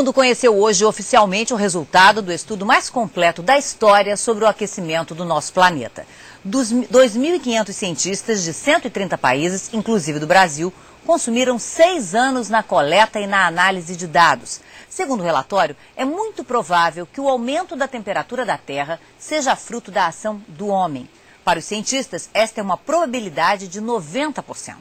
mundo conheceu hoje oficialmente o resultado do estudo mais completo da história sobre o aquecimento do nosso planeta. Dos 2.500 cientistas de 130 países, inclusive do Brasil, consumiram seis anos na coleta e na análise de dados. Segundo o relatório, é muito provável que o aumento da temperatura da Terra seja fruto da ação do homem. Para os cientistas, esta é uma probabilidade de 90%.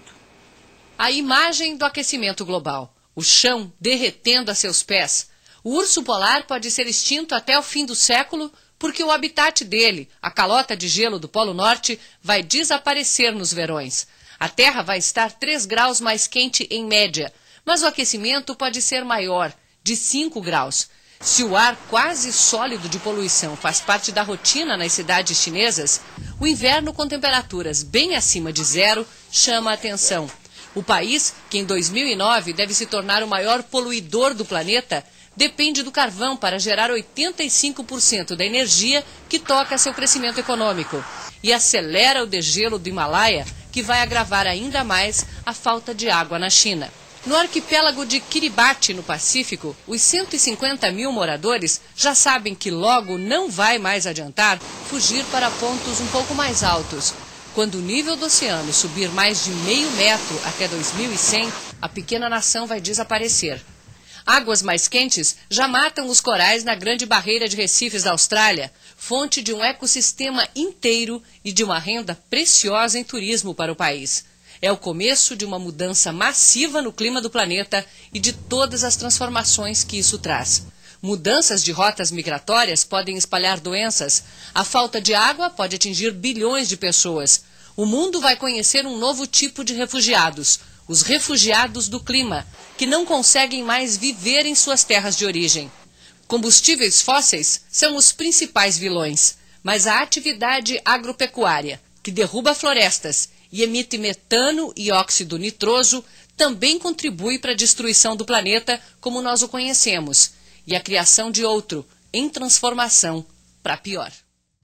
A imagem do aquecimento global o chão derretendo a seus pés. O urso polar pode ser extinto até o fim do século porque o habitat dele, a calota de gelo do Polo Norte, vai desaparecer nos verões. A Terra vai estar 3 graus mais quente em média, mas o aquecimento pode ser maior, de 5 graus. Se o ar quase sólido de poluição faz parte da rotina nas cidades chinesas, o inverno com temperaturas bem acima de zero chama a atenção. O país, que em 2009 deve se tornar o maior poluidor do planeta, depende do carvão para gerar 85% da energia que toca seu crescimento econômico e acelera o degelo do Himalaia, que vai agravar ainda mais a falta de água na China. No arquipélago de Kiribati, no Pacífico, os 150 mil moradores já sabem que logo não vai mais adiantar fugir para pontos um pouco mais altos, quando o nível do oceano subir mais de meio metro até 2100, a pequena nação vai desaparecer. Águas mais quentes já matam os corais na Grande Barreira de Recifes da Austrália, fonte de um ecossistema inteiro e de uma renda preciosa em turismo para o país. É o começo de uma mudança massiva no clima do planeta e de todas as transformações que isso traz. Mudanças de rotas migratórias podem espalhar doenças. A falta de água pode atingir bilhões de pessoas. O mundo vai conhecer um novo tipo de refugiados, os refugiados do clima, que não conseguem mais viver em suas terras de origem. Combustíveis fósseis são os principais vilões, mas a atividade agropecuária, que derruba florestas e emite metano e óxido nitroso, também contribui para a destruição do planeta como nós o conhecemos e a criação de outro, em transformação para pior.